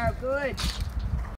are Good.